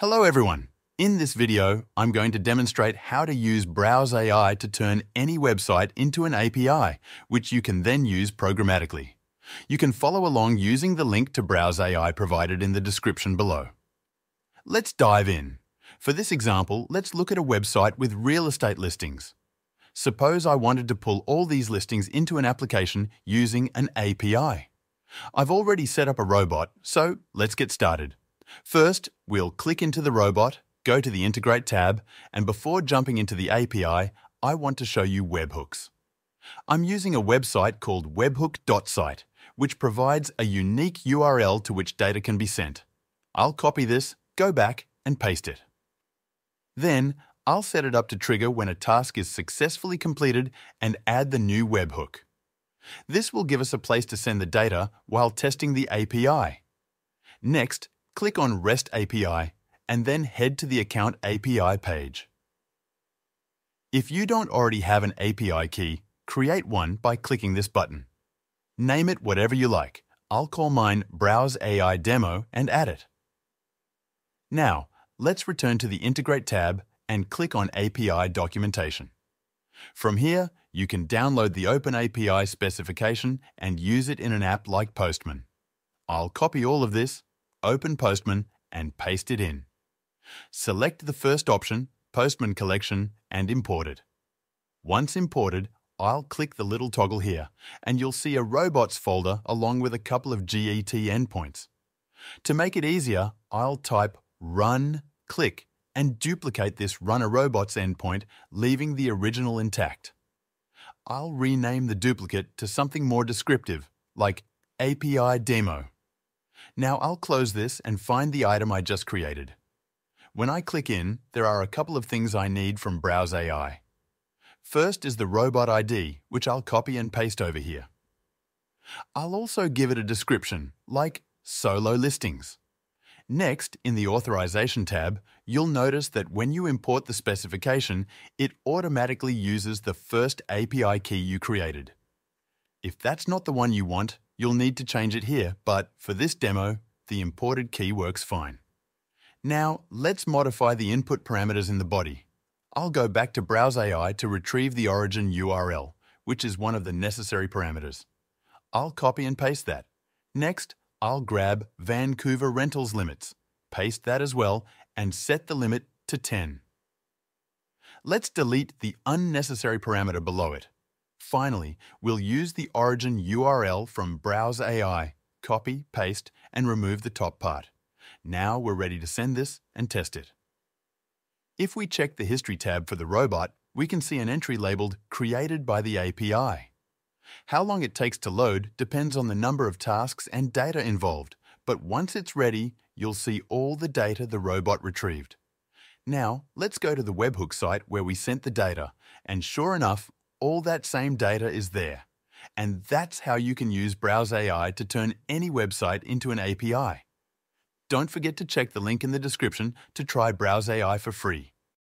Hello everyone. In this video, I'm going to demonstrate how to use Browse AI to turn any website into an API, which you can then use programmatically. You can follow along using the link to Browse AI provided in the description below. Let's dive in. For this example, let's look at a website with real estate listings. Suppose I wanted to pull all these listings into an application using an API. I've already set up a robot, so let's get started. First, we'll click into the robot, go to the Integrate tab, and before jumping into the API, I want to show you webhooks. I'm using a website called webhook.site, which provides a unique URL to which data can be sent. I'll copy this, go back, and paste it. Then, I'll set it up to trigger when a task is successfully completed and add the new webhook. This will give us a place to send the data while testing the API. Next, click on REST API and then head to the Account API page. If you don't already have an API key, create one by clicking this button. Name it whatever you like. I'll call mine Browse AI Demo and add it. Now, let's return to the Integrate tab and click on API Documentation. From here, you can download the OpenAPI specification and use it in an app like Postman. I'll copy all of this open Postman and paste it in. Select the first option, Postman Collection, and import it. Once imported, I'll click the little toggle here, and you'll see a robots folder along with a couple of GET endpoints. To make it easier, I'll type run click and duplicate this run a robots endpoint, leaving the original intact. I'll rename the duplicate to something more descriptive, like API demo. Now I'll close this and find the item I just created. When I click in, there are a couple of things I need from Browse AI. First is the robot ID, which I'll copy and paste over here. I'll also give it a description, like solo listings. Next, in the Authorization tab, you'll notice that when you import the specification, it automatically uses the first API key you created. If that's not the one you want, You'll need to change it here, but for this demo, the imported key works fine. Now, let's modify the input parameters in the body. I'll go back to Browse AI to retrieve the origin URL, which is one of the necessary parameters. I'll copy and paste that. Next, I'll grab Vancouver Rentals Limits, paste that as well, and set the limit to 10. Let's delete the unnecessary parameter below it. Finally, we'll use the origin URL from Browse AI, copy, paste, and remove the top part. Now we're ready to send this and test it. If we check the History tab for the robot, we can see an entry labeled Created by the API. How long it takes to load depends on the number of tasks and data involved, but once it's ready, you'll see all the data the robot retrieved. Now, let's go to the webhook site where we sent the data, and sure enough, all that same data is there. And that's how you can use Browse AI to turn any website into an API. Don't forget to check the link in the description to try Browse AI for free.